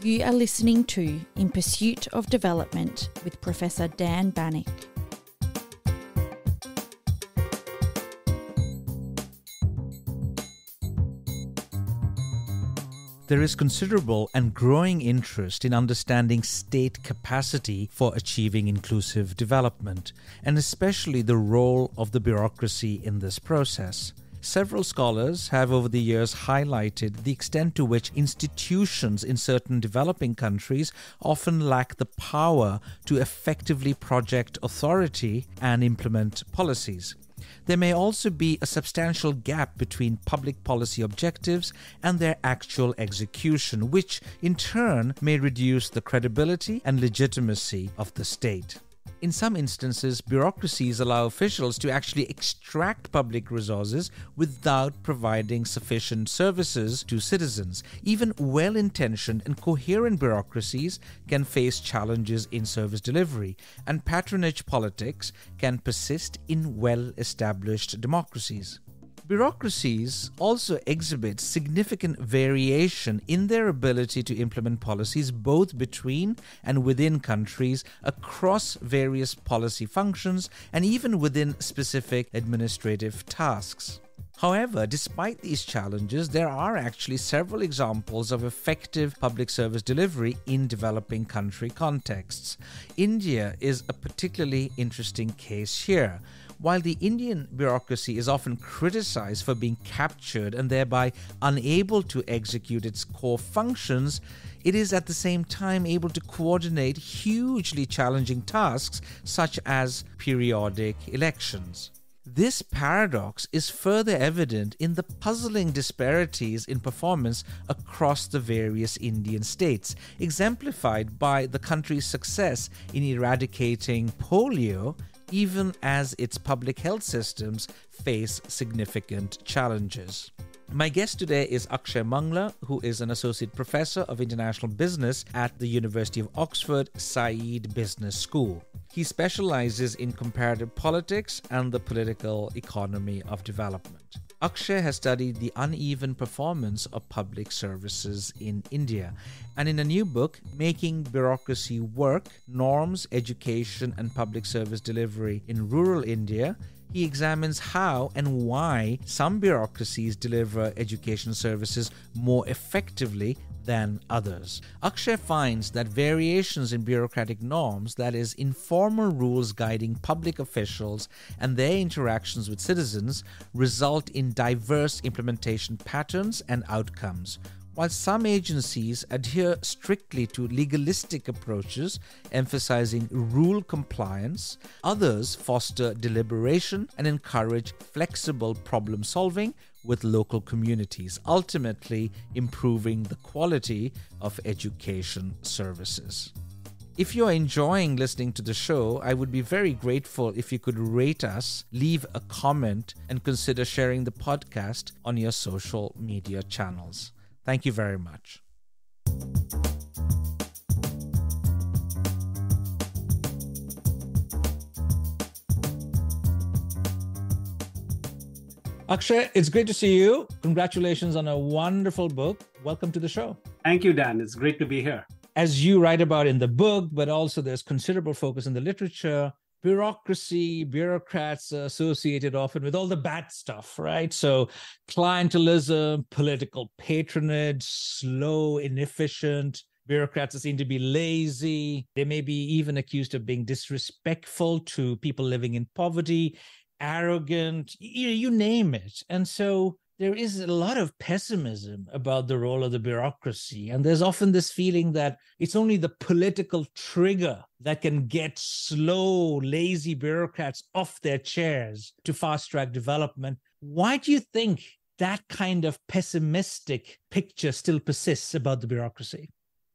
You are listening to In Pursuit of Development with Professor Dan Banik. There is considerable and growing interest in understanding state capacity for achieving inclusive development, and especially the role of the bureaucracy in this process. Several scholars have over the years highlighted the extent to which institutions in certain developing countries often lack the power to effectively project authority and implement policies. There may also be a substantial gap between public policy objectives and their actual execution, which in turn may reduce the credibility and legitimacy of the state. In some instances, bureaucracies allow officials to actually extract public resources without providing sufficient services to citizens. Even well intentioned and coherent bureaucracies can face challenges in service delivery, and patronage politics can persist in well established democracies. Bureaucracies also exhibit significant variation in their ability to implement policies both between and within countries across various policy functions and even within specific administrative tasks. However, despite these challenges, there are actually several examples of effective public service delivery in developing country contexts. India is a particularly interesting case here. While the Indian bureaucracy is often criticized for being captured and thereby unable to execute its core functions, it is at the same time able to coordinate hugely challenging tasks such as periodic elections. This paradox is further evident in the puzzling disparities in performance across the various Indian states, exemplified by the country's success in eradicating polio even as its public health systems face significant challenges. My guest today is Akshay Mangla, who is an associate professor of international business at the University of Oxford Said Business School. He specializes in comparative politics and the political economy of development. Akshay has studied the uneven performance of public services in India, and in a new book, Making Bureaucracy Work Norms, Education, and Public Service Delivery in Rural India, he examines how and why some bureaucracies deliver education services more effectively than others. Akshay finds that variations in bureaucratic norms, that is, informal rules guiding public officials and their interactions with citizens, result in diverse implementation patterns and outcomes. While some agencies adhere strictly to legalistic approaches, emphasizing rule compliance, others foster deliberation and encourage flexible problem solving with local communities, ultimately improving the quality of education services. If you're enjoying listening to the show, I would be very grateful if you could rate us, leave a comment, and consider sharing the podcast on your social media channels. Thank you very much. Akshay, it's great to see you. Congratulations on a wonderful book. Welcome to the show. Thank you, Dan. It's great to be here. As you write about in the book, but also there's considerable focus in the literature, bureaucracy, bureaucrats associated often with all the bad stuff, right? So, clientelism, political patronage, slow, inefficient. Bureaucrats seen to be lazy. They may be even accused of being disrespectful to people living in poverty arrogant, you, you name it. And so there is a lot of pessimism about the role of the bureaucracy. And there's often this feeling that it's only the political trigger that can get slow, lazy bureaucrats off their chairs to fast track development. Why do you think that kind of pessimistic picture still persists about the bureaucracy?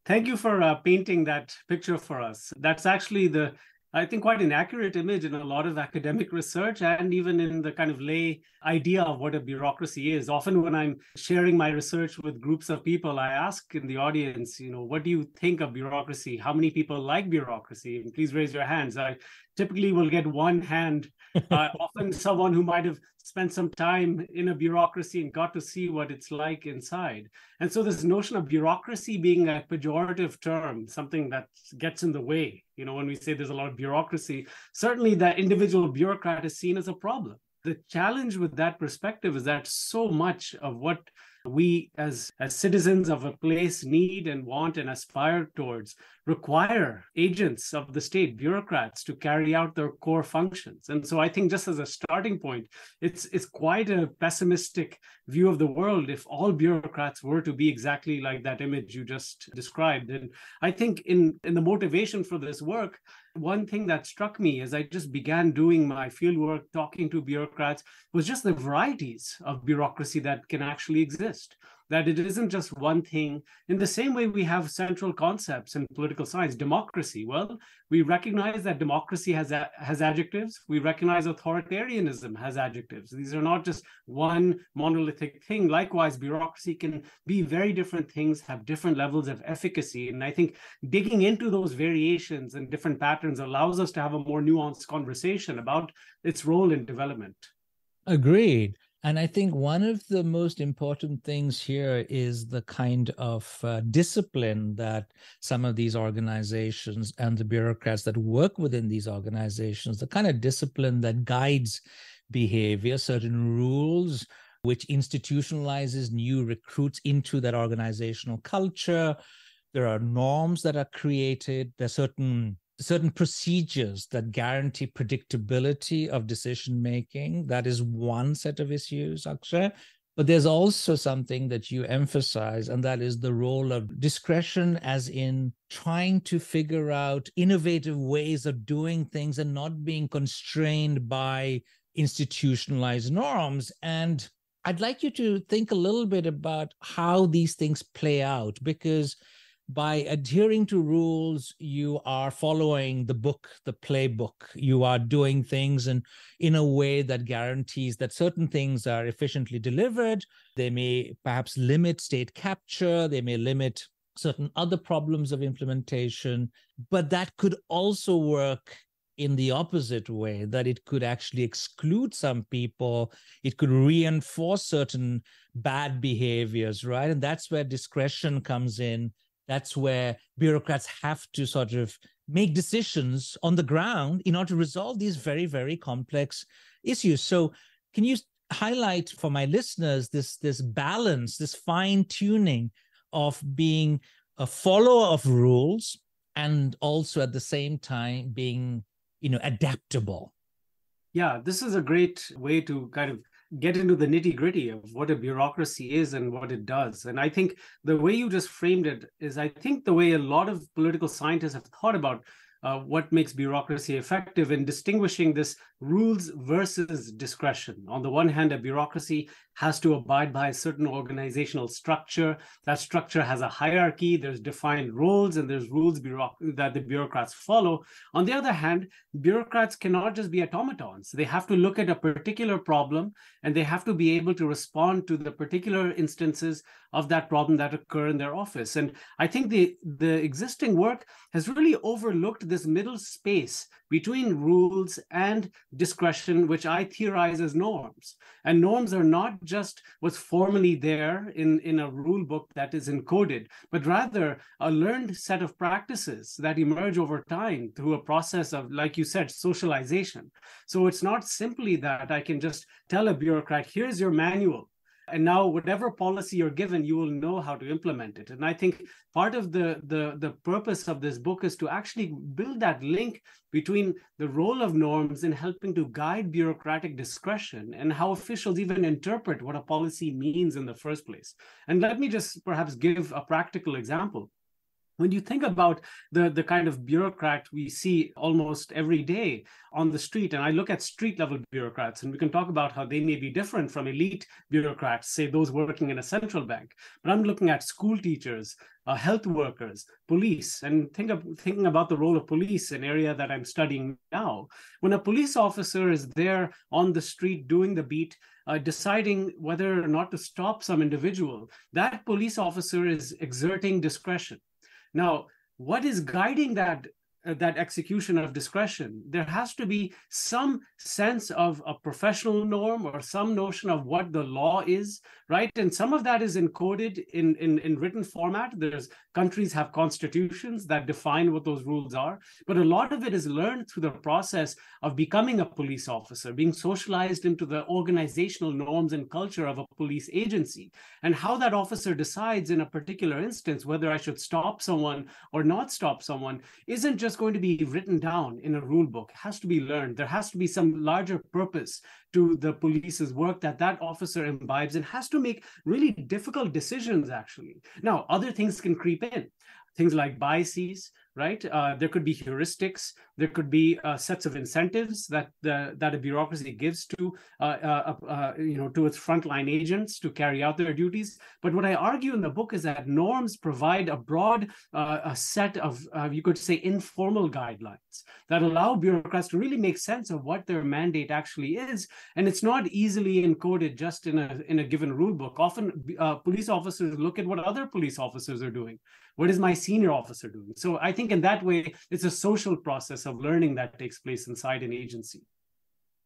Thank you for uh, painting that picture for us. That's actually the I think, quite an accurate image in a lot of academic research and even in the kind of lay idea of what a bureaucracy is. Often, when I'm sharing my research with groups of people, I ask in the audience, you know, what do you think of bureaucracy? How many people like bureaucracy? And please raise your hands. I typically will get one hand, uh, often someone who might have spent some time in a bureaucracy and got to see what it's like inside. And so this notion of bureaucracy being a pejorative term, something that gets in the way, you know, when we say there's a lot of bureaucracy, certainly that individual bureaucrat is seen as a problem. The challenge with that perspective is that so much of what we as, as citizens of a place need and want and aspire towards require agents of the state bureaucrats to carry out their core functions. And so i think just as a starting point it's it's quite a pessimistic view of the world if all bureaucrats were to be exactly like that image you just described. And i think in in the motivation for this work one thing that struck me as I just began doing my fieldwork, talking to bureaucrats, was just the varieties of bureaucracy that can actually exist that it isn't just one thing. In the same way, we have central concepts in political science, democracy. Well, we recognize that democracy has, has adjectives. We recognize authoritarianism has adjectives. These are not just one monolithic thing. Likewise, bureaucracy can be very different things, have different levels of efficacy. And I think digging into those variations and different patterns allows us to have a more nuanced conversation about its role in development. Agreed. And I think one of the most important things here is the kind of uh, discipline that some of these organizations and the bureaucrats that work within these organizations, the kind of discipline that guides behavior, certain rules, which institutionalizes new recruits into that organizational culture. There are norms that are created. There are certain certain procedures that guarantee predictability of decision making. That is one set of issues, Akshay. But there's also something that you emphasize, and that is the role of discretion, as in trying to figure out innovative ways of doing things and not being constrained by institutionalized norms. And I'd like you to think a little bit about how these things play out, because by adhering to rules you are following the book the playbook. You are doing things and in a way that guarantees that certain things are efficiently delivered. They may perhaps limit state capture. They may limit certain other problems of implementation but that could also work in the opposite way that it could actually exclude some people. It could reinforce certain bad behaviors right? And that's where discretion comes in that's where bureaucrats have to sort of make decisions on the ground in order to resolve these very, very complex issues. So, can you highlight for my listeners this this balance, this fine tuning of being a follower of rules and also at the same time being, you know, adaptable? Yeah, this is a great way to kind of get into the nitty gritty of what a bureaucracy is and what it does. And I think the way you just framed it is, I think, the way a lot of political scientists have thought about uh, what makes bureaucracy effective in distinguishing this rules versus discretion. On the one hand, a bureaucracy has to abide by a certain organizational structure. That structure has a hierarchy, there's defined roles, and there's rules that the bureaucrats follow. On the other hand, bureaucrats cannot just be automatons. They have to look at a particular problem and they have to be able to respond to the particular instances of that problem that occur in their office. And I think the, the existing work has really overlooked this middle space between rules and discretion, which I theorize as norms. And norms are not just was formally there in, in a rule book that is encoded, but rather a learned set of practices that emerge over time through a process of, like you said, socialization. So it's not simply that I can just tell a bureaucrat, here's your manual and now whatever policy you're given you will know how to implement it. And i think part of the the the purpose of this book is to actually build that link between the role of norms in helping to guide bureaucratic discretion and how officials even interpret what a policy means in the first place. And let me just perhaps give a practical example when you think about the, the kind of bureaucrat we see almost every day on the street, and I look at street level bureaucrats, and we can talk about how they may be different from elite bureaucrats, say those working in a central bank. But I'm looking at school teachers, uh, health workers, police, and think of, thinking about the role of police, an area that I'm studying now. When a police officer is there on the street doing the beat, uh, deciding whether or not to stop some individual, that police officer is exerting discretion now, what is guiding that Uh, that execution of discretion, there has to be some sense of a professional norm or some notion of what the law is, right? And some of that is encoded in, in, in written format. There's countries have constitutions that define what those rules are, but a lot of it is learned through the process of becoming a police officer, being socialized into the organizational norms and culture of a police agency, and how that officer decides in a particular instance whether I should stop someone or not stop someone isn't just going to be written down in a rule book. It has to be learned. There has to be some larger purpose to the police's work that that officer imbibes and has to make really difficult decisions, actually. Now, other things can creep in things like biases, right? Uh, there could be heuristics. There could be uh, sets of incentives that the, that a bureaucracy gives to uh, uh, uh, you know to its frontline agents to carry out their duties. But what I argue in the book is that norms provide a broad a set of you could say informal guidelines that allow bureaucrats to really make sense of what their mandate actually is, and it's not easily encoded just in a in a given rule book. Often, police officers look at what other police officers are doing. What is my senior officer doing? So I think in that way, it's a social process of learning that takes place inside an agency.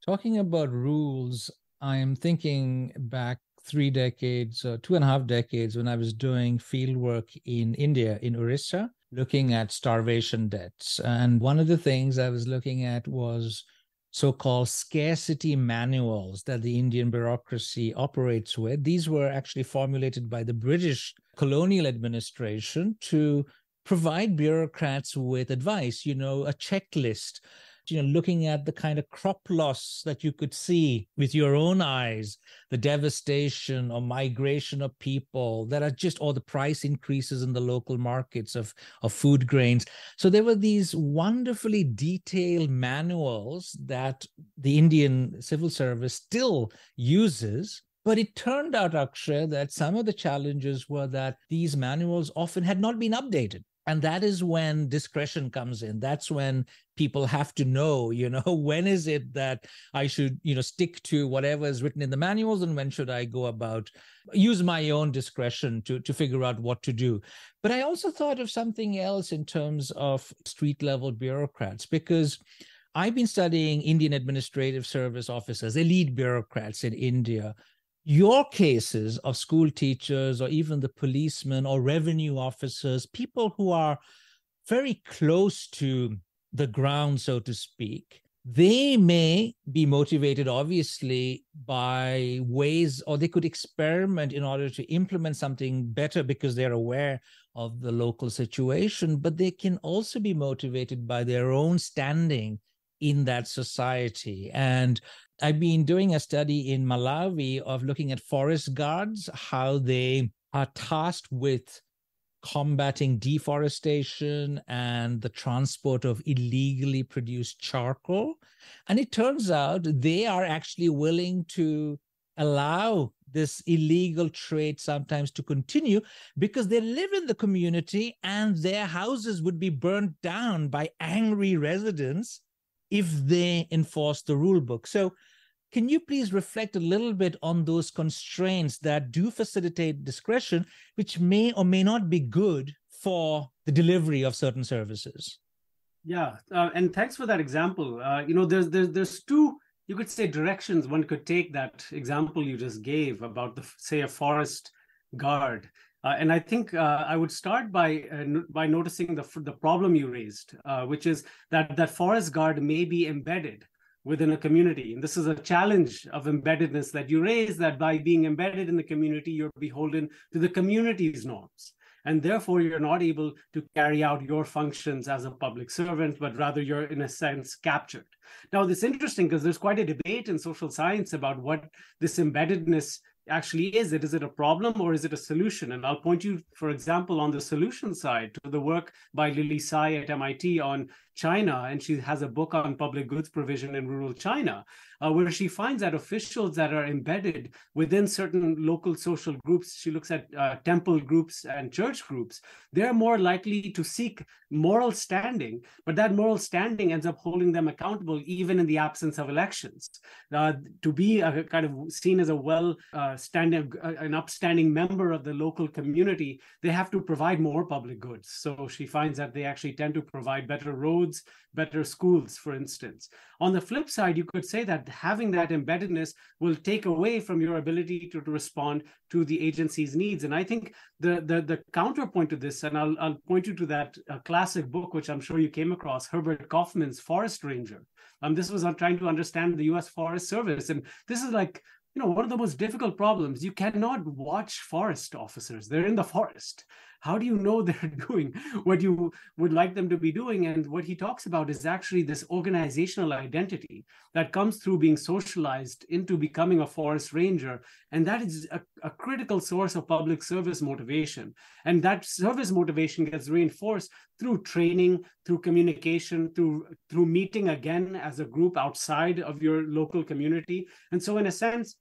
Talking about rules, I am thinking back three decades, uh, two and a half decades, when I was doing field work in India, in Orissa, looking at starvation deaths. And one of the things I was looking at was so called scarcity manuals that the Indian bureaucracy operates with. These were actually formulated by the British colonial administration to provide bureaucrats with advice, you know, a checklist, you know, looking at the kind of crop loss that you could see with your own eyes, the devastation or migration of people that are just, or the price increases in the local markets of, of food grains. So there were these wonderfully detailed manuals that the Indian civil service still uses but it turned out, Akshay, that some of the challenges were that these manuals often had not been updated and that is when discretion comes in. That's when people have to know you know when is it that i should you know stick to whatever is written in the manuals and when should i go about use my own discretion to to figure out what to do. But i also thought of something else in terms of street level bureaucrats because I've been studying Indian administrative service officers, elite bureaucrats in India, your cases of school teachers or even the policemen or revenue officers, people who are very close to the ground, so to speak, they may be motivated, obviously, by ways, or they could experiment in order to implement something better because they're aware of the local situation, but they can also be motivated by their own standing in that society. And I've been doing a study in Malawi of looking at forest guards, how they are tasked with combating deforestation and the transport of illegally produced charcoal. And it turns out they are actually willing to allow this illegal trade sometimes to continue because they live in the community and their houses would be burnt down by angry residents if they enforce the rule book. So, can you please reflect a little bit on those constraints that do facilitate discretion, which may or may not be good for the delivery of certain services? Yeah, uh, and thanks for that example. Uh, you know, there's, there's there's two you could say directions one could take that example you just gave about the say a forest guard uh, and I think uh, I would start by uh, by noticing the the problem you raised, uh, which is that that forest guard may be embedded within a community, and this is a challenge of embeddedness that you raise. That by being embedded in the community, you're beholden to the community's norms, and therefore you're not able to carry out your functions as a public servant, but rather you're in a sense captured. Now, this is interesting because there's quite a debate in social science about what this embeddedness actually is. It is it a problem or is it a solution? And i'll point you for example on the solution side to the work by Lily Tsai at mit on china. And she has a book on public goods provision in rural china uh, where she finds that officials that are embedded within certain local social groups, she looks at uh, temple groups and church groups, they're more likely to seek moral standing, but that moral standing ends up holding them accountable even in the absence of elections. Uh, to be a, kind of seen as a well uh, standing, uh, an upstanding member of the local community, they have to provide more public goods. So she finds that they actually tend to provide better roads roads, better schools, for instance. On the flip side, you could say that having that embeddedness will take away from your ability to, to respond to the agency's needs. And I think the, the, the counterpoint to this, and I'll, I'll point you to that uh, classic book, which I'm sure you came across, Herbert Kaufman's Forest Ranger. Um, this was on trying to understand the U.S. Forest Service, and this is like you know one of the most difficult problems you cannot watch forest officers. They're in the forest. How do you know they're doing what you would like them to be doing? And what he talks about is actually this organizational identity that comes through being socialized into becoming a forest ranger. And that is a, a critical source of public service motivation. And that service motivation gets reinforced through training through communication through through meeting again as a group outside of your local community. And so in a sense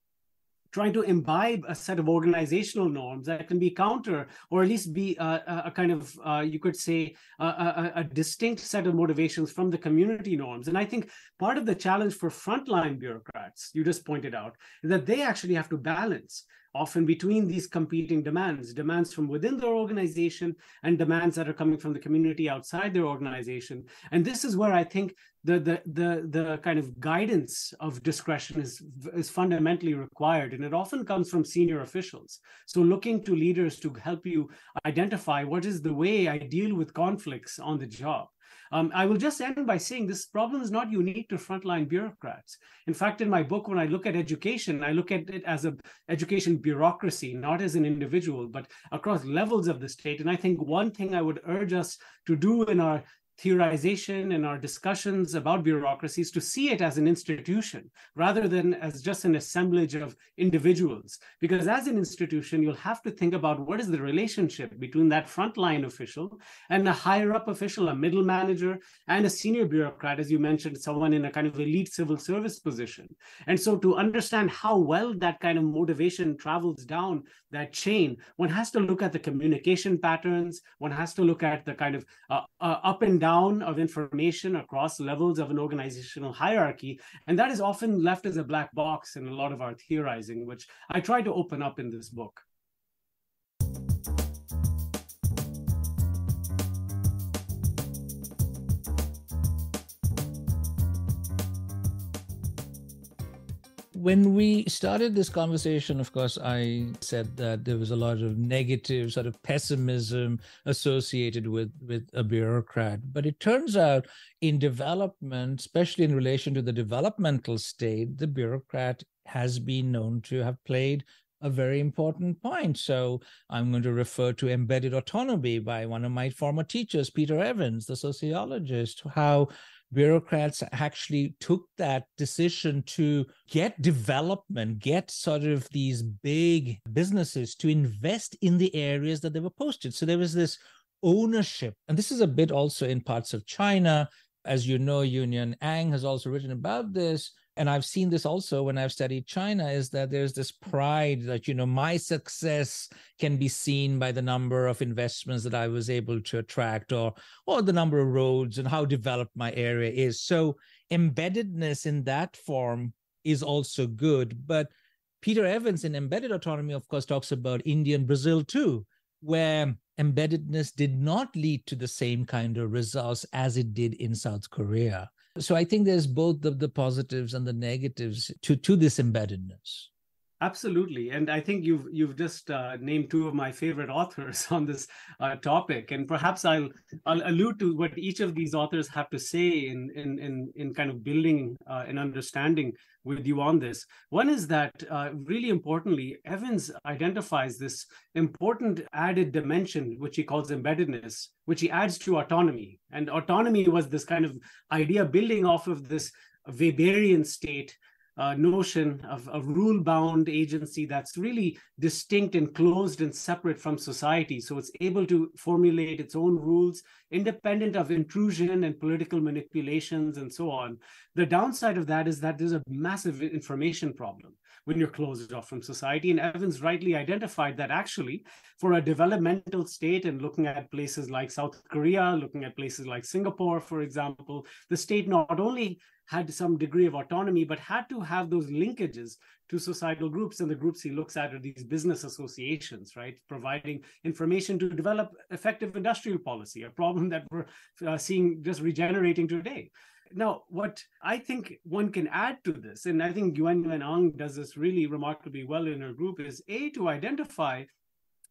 trying to imbibe a set of organizational norms that can be counter or at least be a, a kind of uh, you could say a, a, a, distinct set of motivations from the community norms. And i think part of the challenge for frontline bureaucrats you just pointed out is that they actually have to balance often between these competing demands demands from within their organization and demands that are coming from the community outside their organization. And this is where i think the the the, the kind of guidance of discretion is is fundamentally required. And it often comes from senior officials. So looking to leaders to help you identify what is the way i deal with conflicts on the job um, I will just end by saying this problem is not unique to frontline bureaucrats. In fact, in my book, when I look at education, I look at it as a education bureaucracy, not as an individual, but across levels of the state. And I think one thing I would urge us to do in our theorization and our discussions about bureaucracies to see it as an institution rather than as just an assemblage of individuals. Because as an institution, you'll have to think about what is the relationship between that frontline official and a higher up official, a middle manager, and a senior bureaucrat, as you mentioned, someone in a kind of elite civil service position. And so to understand how well that kind of motivation travels down that chain, one has to look at the communication patterns, one has to look at the kind of uh, uh, up and down of information across levels of an organizational hierarchy. And that is often left as a black box in a lot of our theorizing, which I try to open up in this book. When we started this conversation, of course, I said that there was a lot of negative sort of pessimism associated with, with a bureaucrat. But it turns out in development, especially in relation to the developmental state, the bureaucrat has been known to have played a very important point. So I'm going to refer to embedded autonomy by one of my former teachers, Peter Evans, the sociologist, how bureaucrats actually took that decision to get development, get sort of these big businesses to invest in the areas that they were posted. So there was this ownership. And this is a bit also in parts of China. As you know, Yuen Yuen Ang has also written about this and I've seen this also when I've studied China, is that there's this pride that, you know, my success can be seen by the number of investments that I was able to attract or or the number of roads and how developed my area is. So embeddedness in that form is also good. But Peter Evans in Embedded Autonomy, of course, talks about India and Brazil too, where embeddedness did not lead to the same kind of results as it did in South Korea. So I think there's both the, the positives and the negatives to, to this embeddedness. Absolutely, and I think you've you've just uh, named two of my favorite authors on this uh, topic, and perhaps I'll I'll allude to what each of these authors have to say in in in, in kind of building uh, an understanding with you on this. One is that uh, really importantly, Evans identifies this important added dimension, which he calls embeddedness, which he adds to autonomy, and autonomy was this kind of idea building off of this Weberian state uh, notion of a rule bound agency that's really distinct and closed and separate from society. So it's able to formulate its own rules independent of intrusion and political manipulations and so on. The downside of that is that there's a massive information problem when you're closed off from society. And Evans rightly identified that actually, for a developmental state and looking at places like South Korea, looking at places like Singapore, for example, the state not only had some degree of autonomy, but had to have those linkages to societal groups. And the groups he looks at are these business associations, right? Providing information to develop effective industrial policy, a problem that we're uh, seeing just regenerating today. Now, what I think one can add to this, and I think Yuen Yuen Ang does this really remarkably well in her group, is A, to identify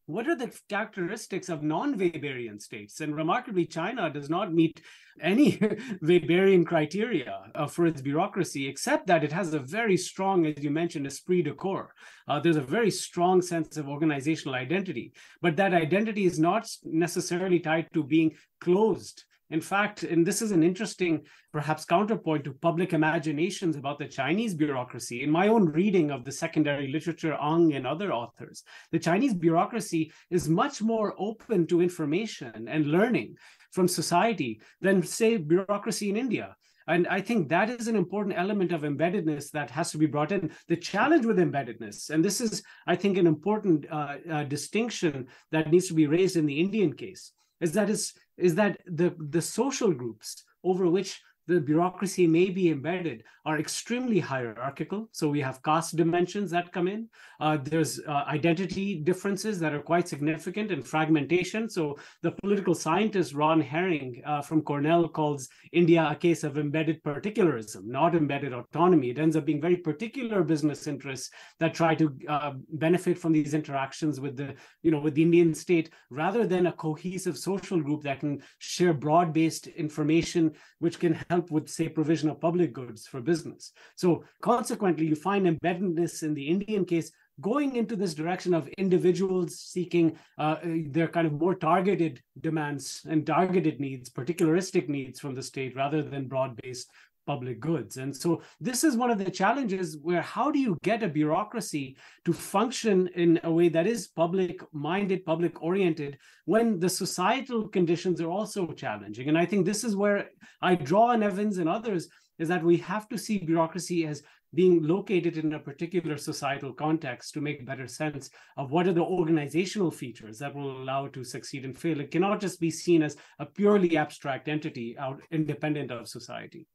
what are the characteristics of non-Weberian states? And remarkably, China does not meet any Weberian criteria uh, for its bureaucracy, except that it has a very strong, as you mentioned, esprit de corps. Uh, there's a very strong sense of organizational identity, but that identity is not necessarily tied to being closed in fact, and this is an interesting, perhaps counterpoint to public imaginations about the Chinese bureaucracy. In my own reading of the secondary literature, Ang and other authors, the Chinese bureaucracy is much more open to information and learning from society than, say, bureaucracy in India. And I think that is an important element of embeddedness that has to be brought in. The challenge with embeddedness, and this is, I think, an important uh, uh, distinction that needs to be raised in the Indian case, is that is is that the the social groups over which the bureaucracy may be embedded are extremely hierarchical. So we have caste dimensions that come in. Uh, there's uh, identity differences that are quite significant and fragmentation. So the political scientist Ron Herring uh, from Cornell calls India a case of embedded particularism, not embedded autonomy. It ends up being very particular business interests that try to uh, benefit from these interactions with the, you know, with the Indian state, rather than a cohesive social group that can share broad-based information, which can help help with, say, provision of public goods for business. So consequently, you find embeddedness in the Indian case going into this direction of individuals seeking uh, their kind of more targeted demands and targeted needs, particularistic needs from the state rather than broad-based public goods. And so this is one of the challenges where how do you get a bureaucracy to function in a way that is public minded, public oriented when the societal conditions are also challenging? And I think this is where I draw on Evans and others is that we have to see bureaucracy as being located in a particular societal context to make better sense of what are the organizational features that will allow to succeed and fail. It cannot just be seen as a purely abstract entity out independent of society.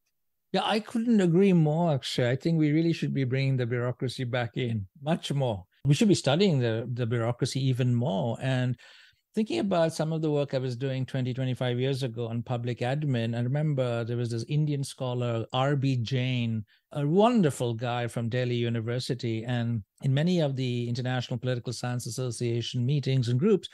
Yeah, I couldn't agree more, actually. I think we really should be bringing the bureaucracy back in much more. We should be studying the, the bureaucracy even more. And thinking about some of the work I was doing 20, 25 years ago on public admin, I remember there was this Indian scholar, R.B. Jain, a wonderful guy from Delhi University. And in many of the International Political Science Association meetings and groups,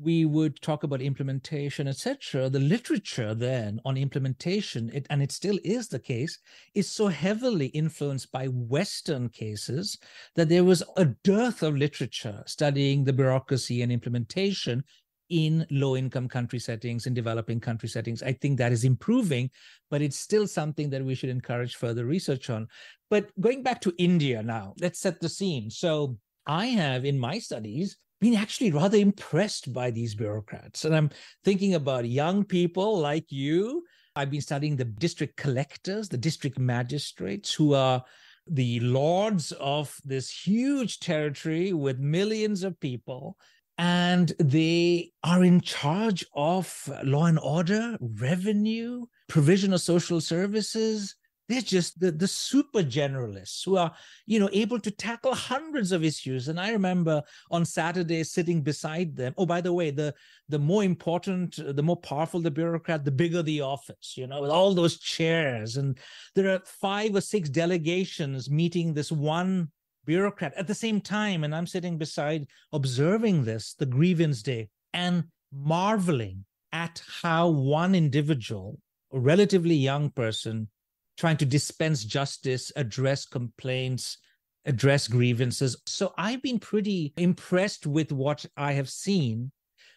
we would talk about implementation, etc. The literature then on implementation, it, and it still is the case, is so heavily influenced by Western cases that there was a dearth of literature studying the bureaucracy and implementation in low income country settings, in developing country settings. I think that is improving, but it's still something that we should encourage further research on. But going back to India now, let's set the scene. So I have in my studies been actually rather impressed by these bureaucrats. And I'm thinking about young people like you. I've been studying the district collectors, the district magistrates, who are the lords of this huge territory with millions of people. And they are in charge of law and order, revenue, provision of social services, they're just the, the super generalists who are, you know, able to tackle hundreds of issues. And I remember on Saturday sitting beside them. Oh, by the way, the the more important, the more powerful the bureaucrat, the bigger the office, you know, with all those chairs. And there are five or six delegations meeting this one bureaucrat at the same time. And I'm sitting beside observing this, the grievance day, and marveling at how one individual, a relatively young person, trying to dispense justice, address complaints, address grievances. So I've been pretty impressed with what I have seen,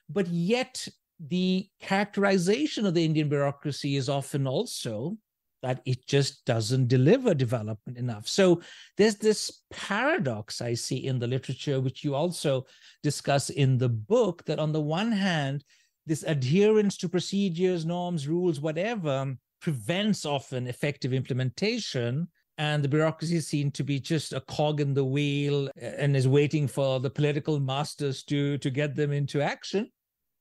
but yet the characterization of the Indian bureaucracy is often also that it just doesn't deliver development enough. So there's this paradox I see in the literature, which you also discuss in the book, that on the one hand, this adherence to procedures, norms, rules, whatever, prevents often effective implementation and the bureaucracy is seen to be just a cog in the wheel and is waiting for the political masters to to get them into action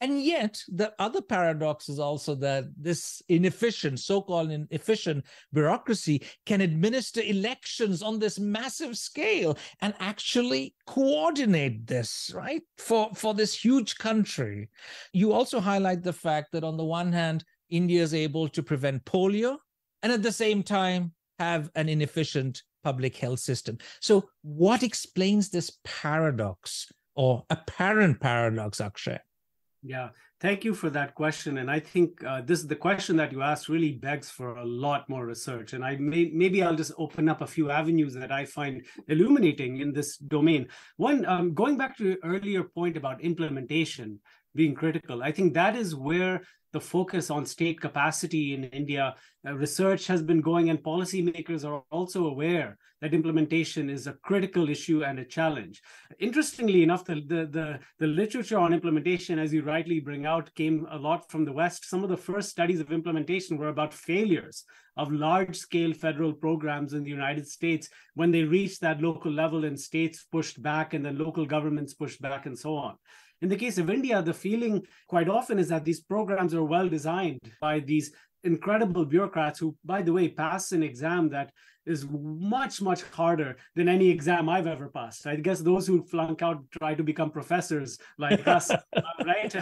And yet, the other paradox is also that this inefficient, so called inefficient bureaucracy can administer elections on this massive scale and actually coordinate this, right? For, for this huge country. You also highlight the fact that, on the one hand, India is able to prevent polio and at the same time have an inefficient public health system. So, what explains this paradox or apparent paradox, Akshay? Yeah, thank you for that question. And I think uh, this the question that you asked really begs for a lot more research. And I may maybe I'll just open up a few avenues that I find illuminating in this domain. One, um, going back to your earlier point about implementation being critical, I think that is where the focus on state capacity in India. Uh, research has been going, and policymakers are also aware that implementation is a critical issue and a challenge. Interestingly enough, the, the, the, the, literature on implementation, as you rightly bring out, came a lot from the West. Some of the first studies of implementation were about failures of large scale federal programs in the United States when they reached that local level and states pushed back and then local governments pushed back and so on. In the case of India, the feeling quite often is that these programs are well designed by these incredible bureaucrats who, by the way, pass an exam that is much, much harder than any exam I've ever passed. I guess those who flunk out try to become professors like us, right?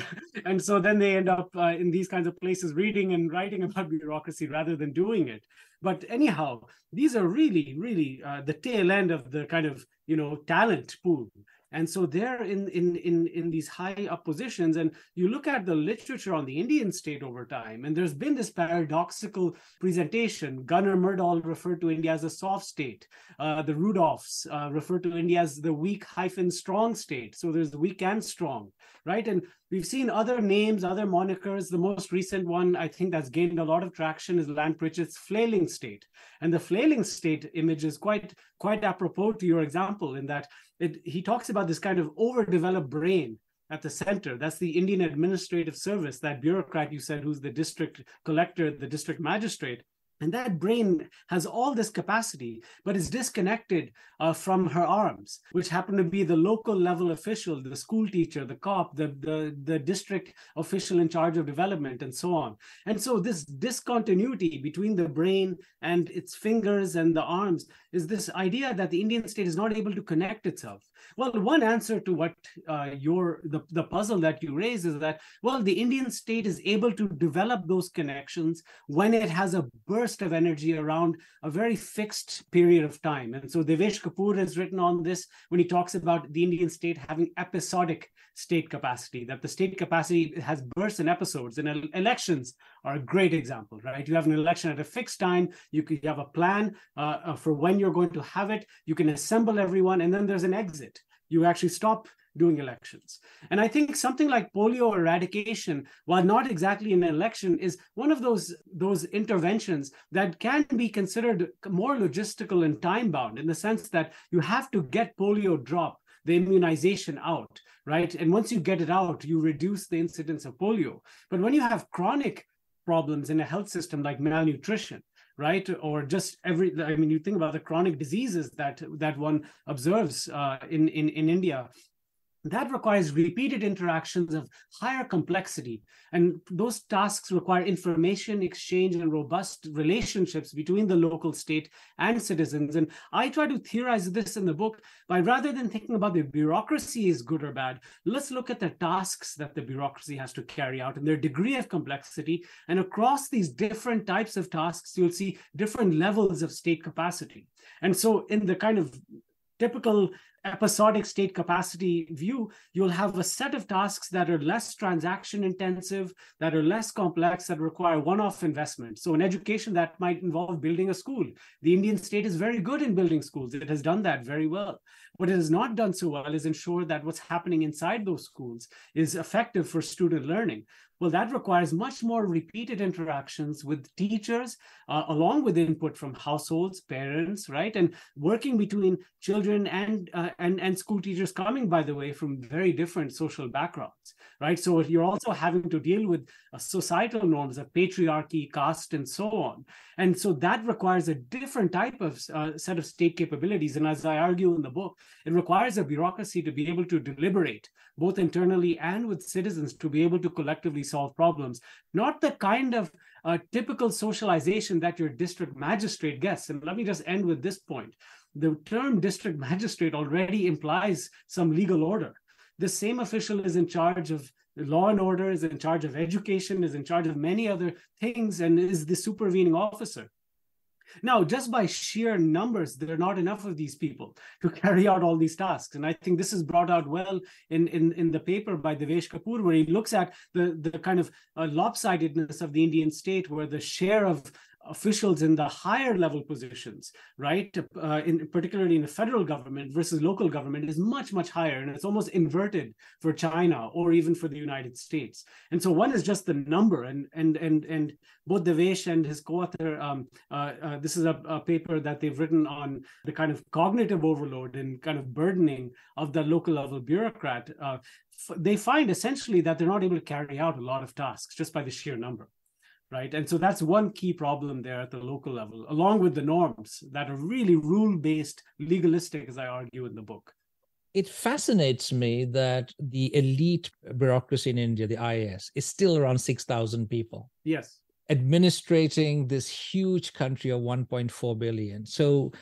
And so then they end up uh, in these kinds of places reading and writing about bureaucracy rather than doing it. But anyhow, these are really, really uh, the tail end of the kind of you know talent pool and so they're in in in in these high up positions. And you look at the literature on the indian state over time and there's been this paradoxical presentation. Gunnar myrdal referred to india as a soft state. Uh, the rudolphs uh, referred to india as the weak hyphen strong state. So there's the weak and strong right? And we've seen other names other monikers the most recent one i think that's gained a lot of traction is Lant Pritchett's flailing state and the flailing state image is quite quite apropos to your example in that it, he talks about this kind of overdeveloped brain at the center. That's the Indian Administrative Service, that bureaucrat you said who's the district collector, the district magistrate. And that brain has all this capacity, but is disconnected uh, from her arms, which happen to be the local level official, the school teacher, the cop, the, the, the district official in charge of development, and so on. And so, this discontinuity between the brain and its fingers and the arms is this idea that the Indian state is not able to connect itself. Well, one answer to what uh, your the, the puzzle that you raise is that well, the Indian state is able to develop those connections when it has a burst of energy around a very fixed period of time. And so Devesh Kapur has written on this when he talks about the Indian state having episodic state capacity, that the state capacity has bursts and episodes. And elections are a great example, right? You have an election at a fixed time, you, you have a plan uh, uh, for when you're going to have it, you can assemble everyone, and then there's an exit. You actually stop doing elections. And I think something like polio eradication, while not exactly an election, is one of those, those interventions that can be considered more logistical and time bound in the sense that you have to get polio drop, the immunization out, right? And once you get it out, you reduce the incidence of polio. But when you have chronic problems in a health system like malnutrition, right? Or just every i mean you think about the chronic diseases that that one observes uh, in, in in india that requires repeated interactions of higher complexity. And those tasks require information exchange and robust relationships between the local state and citizens. And I try to theorize this in the book by rather than thinking about the bureaucracy is good or bad, let's look at the tasks that the bureaucracy has to carry out and their degree of complexity. And across these different types of tasks, you'll see different levels of state capacity. And so, in the kind of typical episodic state capacity view, you'll have a set of tasks that are less transaction intensive, that are less complex, that require one off investment. So, in education, that might involve building a school. The Indian state is very good in building schools, it has done that very well. What it has not done so well is ensure that what's happening inside those schools is effective for student learning. Well, that requires much more repeated interactions with teachers, uh, along with input from households, parents, right, and working between children and uh, and and school teachers coming by the way from very different social backgrounds right? So you're also having to deal with uh, societal norms of patriarchy caste and so on. And so that requires a different type of uh, set of state capabilities. And as i argue in the book it requires a bureaucracy to be able to deliberate both internally and with citizens to be able to collectively solve problems. Not the kind of uh, typical socialization that your district magistrate gets. And let me just end with this point. The term district magistrate already implies some legal order. The same official is in charge of law and order, is in charge of education, is in charge of many other things, and is the supervening officer. Now, just by sheer numbers, there are not enough of these people to carry out all these tasks. And I think this is brought out well in, in, in the paper by Devesh Kapur, where he looks at the, the kind of uh, lopsidedness of the Indian state, where the share of officials in the higher level positions, right, uh, in particularly in the federal government versus local government, is much much higher, and it's almost inverted for China or even for the United States. And so one is just the number, and and and and both Devesh and his co-author, um, uh, uh, this is a, a, paper that they've written on the kind of cognitive overload and kind of burdening of the local level bureaucrat. Uh, they find essentially that they're not able to carry out a lot of tasks just by the sheer number right? And so that's one key problem there at the local level, along with the norms that are really rule based, legalistic, as I argue in the book. It fascinates me that the elite bureaucracy in India, the IAS, is still around 6,000 people. Yes. Administrating this huge country of 1.4 billion. So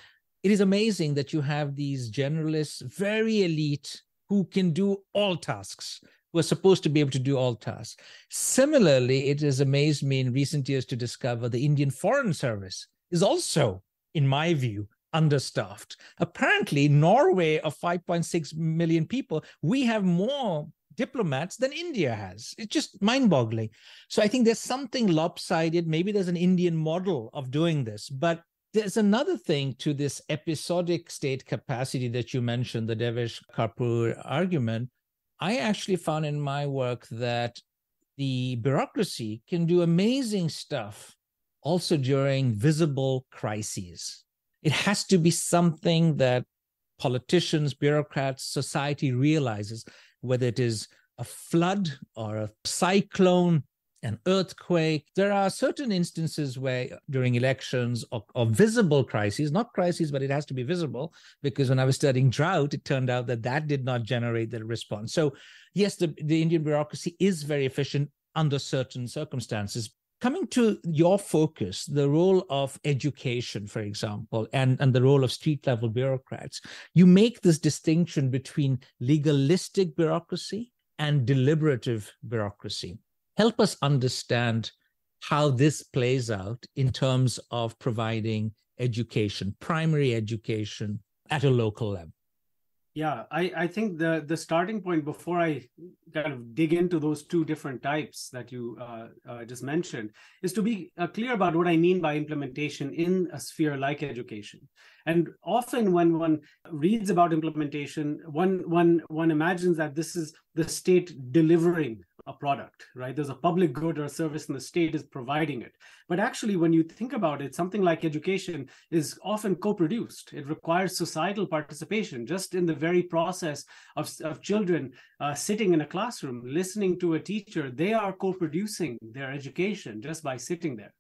it is amazing that you have these generalists, very elite, who can do all tasks who are supposed to be able to do all tasks. Similarly, it has amazed me in recent years to discover the Indian Foreign Service is also, in my view, understaffed. Apparently, Norway of 5.6 million people, we have more diplomats than India has. It's just mind boggling. So I think there's something lopsided. Maybe there's an Indian model of doing this, but there's another thing to this episodic state capacity that you mentioned, the Devesh Kapur argument, I actually found in my work that the bureaucracy can do amazing stuff also during visible crises. It has to be something that politicians, bureaucrats, society realizes, whether it is a flood or a cyclone an earthquake. There are certain instances where uh, during elections or, or, visible crises, not crises, but it has to be visible, because when I was studying drought, it turned out that that did not generate the response. So, yes, the, the Indian bureaucracy is very efficient under certain circumstances. Coming to your focus, the role of education, for example, and, and the role of street level bureaucrats, you make this distinction between legalistic bureaucracy and deliberative bureaucracy help us understand how this plays out in terms of providing education, primary education at a local level. Yeah, I, I think the the starting point before I kind of dig into those two different types that you uh, uh, just mentioned is to be uh, clear about what I mean by implementation in a sphere like education. And often when one reads about implementation, one one one imagines that this is the state delivering a product, right? There's a public good or a service and the state is providing it. But actually, when you think about it, something like education is often co produced. It requires societal participation just in the very process of, of children uh, sitting in a classroom, listening to a teacher. They are co producing their education just by sitting there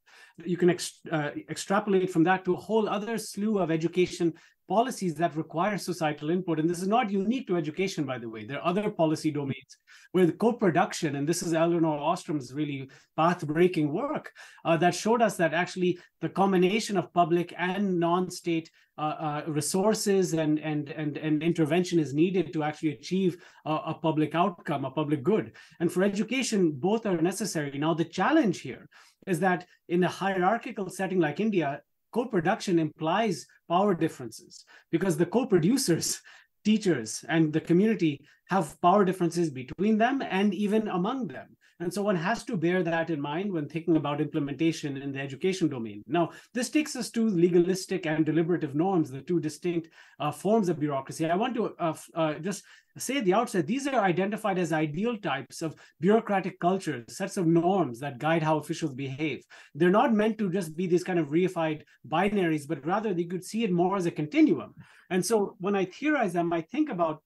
you can ex, uh, extrapolate from that to a whole other slew of education policies that require societal input. And this is not unique to education, by the way. There are other policy domains the co-production, and this is Elinor Ostrom's really path-breaking work uh, that showed us that actually the combination of public and non-state uh, uh, resources and, and, and, and intervention is needed to actually achieve a, a public outcome, a public good. And for education, both are necessary. Now, the challenge here is that in a hierarchical setting like India, co-production implies power differences because the co-producers teachers and the community have power differences between them and even among them And so one has to bear that in mind when thinking about implementation in the education domain. Now, this takes us to legalistic and deliberative norms, the two distinct uh, forms of bureaucracy. I want to uh, uh, just say at the outset, these are identified as ideal types of bureaucratic cultures, sets of norms that guide how officials behave. They're not meant to just be these kind of reified binaries, but rather they could see it more as a continuum. And so when I theorize them, I think about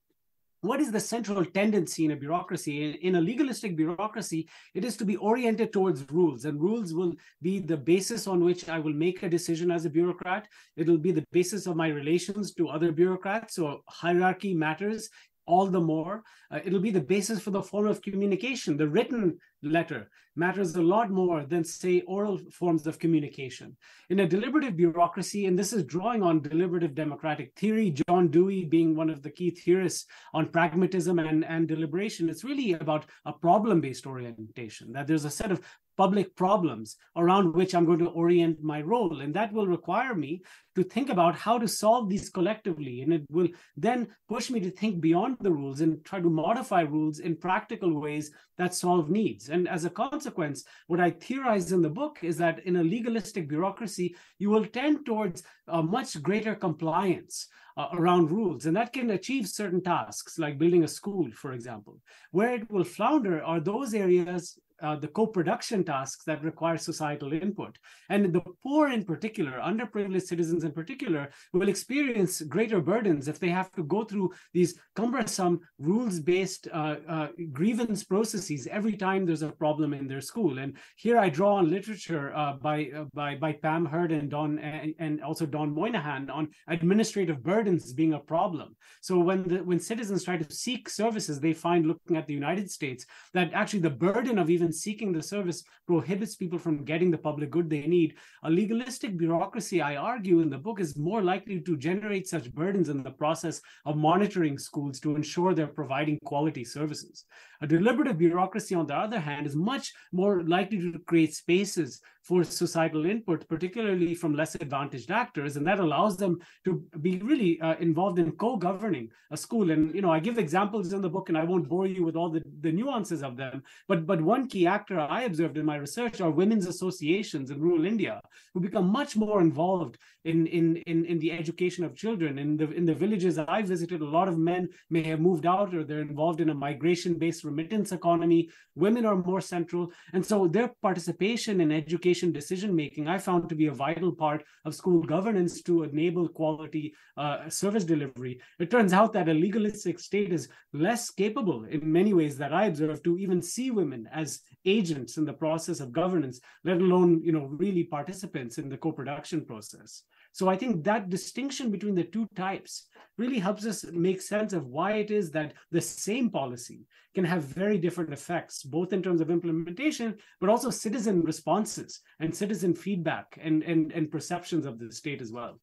what is the central tendency in a bureaucracy? In, a legalistic bureaucracy, it is to be oriented towards rules, and rules will be the basis on which I will make a decision as a bureaucrat. It'll be the basis of my relations to other bureaucrats. So hierarchy matters all the more. Uh, it'll be the basis for the form of communication. The written letter matters a lot more than, say, oral forms of communication. In a deliberative bureaucracy, and this is drawing on deliberative democratic theory, John Dewey being one of the key theorists on pragmatism and, and deliberation, it's really about a problem based orientation, that there's a set of public problems around which I'm going to orient my role. And that will require me to think about how to solve these collectively. And it will then push me to think beyond the rules and try to modify rules in practical ways that solve needs. And as a consequence, what I theorize in the book is that in a legalistic bureaucracy, you will tend towards a much greater compliance. Uh, around rules. And that can achieve certain tasks, like building a school, for example. Where it will flounder are those areas uh, the co-production tasks that require societal input. And the poor in particular, underprivileged citizens in particular, will experience greater burdens if they have to go through these cumbersome rules-based uh, uh, grievance processes every time there's a problem in their school. And here I draw on literature uh, by, uh, by, by Pam Herd and Don and, and, also Don Moynihan on administrative burdens being a problem. So when the, when citizens try to seek services, they find looking at the United States that actually the burden of even even seeking the service prohibits people from getting the public good they need. A legalistic bureaucracy, I argue in the book, is more likely to generate such burdens in the process of monitoring schools to ensure they're providing quality services. A deliberative bureaucracy, on the other hand, is much more likely to create spaces for societal input, particularly from less advantaged actors, and that allows them to be really uh, involved in co-governing a school. And you know, I give examples in the book, and I won't bore you with all the, the nuances of them. But but one key actor I observed in my research are women's associations in rural India, who become much more involved in in in, in the education of children. In the in the villages that I visited, a lot of men may have moved out or they're involved in a migration-based remittance economy. Women are more central. And so their participation in education decision making, I found to be a vital part of school governance to enable quality uh, service delivery. It turns out that a legalistic state is less capable in many ways that I observe to even see women as agents in the process of governance, let alone, you know, really participants in the co-production process. So I think that distinction between the two types really helps us make sense of why it is that the same policy can have very different effects, both in terms of implementation, but also citizen responses and citizen feedback and, and, and perceptions of the state as well.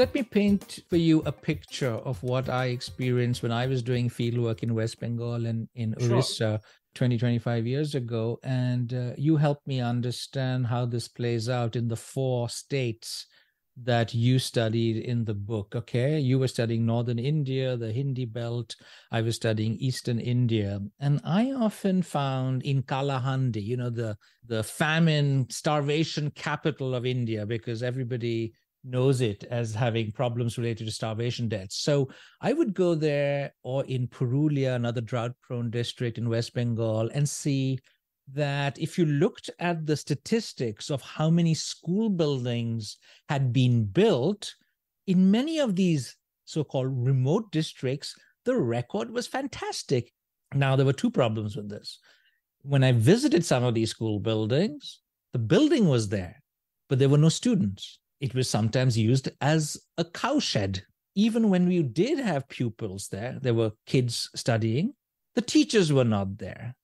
Let me paint for you a picture of what I experienced when I was doing fieldwork in West Bengal and in Orissa 20, 25 years ago. And uh, you helped me understand how this plays out in the four states that you studied in the book. Okay. You were studying Northern India, the Hindi belt. I was studying Eastern India. And I often found in Kalahandi, you know, the, the famine, starvation capital of India, because everybody knows it as having problems related to starvation deaths. So I would go there or in Purulia, another drought prone district in West Bengal, and see that if you looked at the statistics of how many school buildings had been built, in many of these so called remote districts, the record was fantastic. Now, there were two problems with this. When I visited some of these school buildings, the building was there, but there were no students it was sometimes used as a cowshed. Even when we did have pupils there, there were kids studying, the teachers were not there